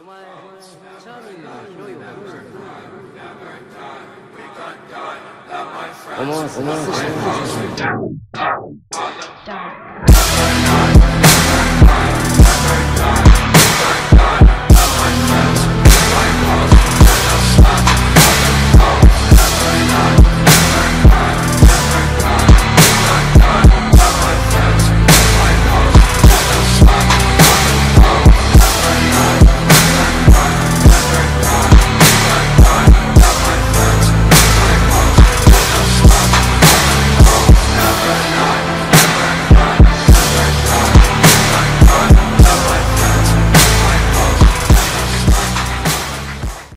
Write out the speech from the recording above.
Come on, come on. Down, down.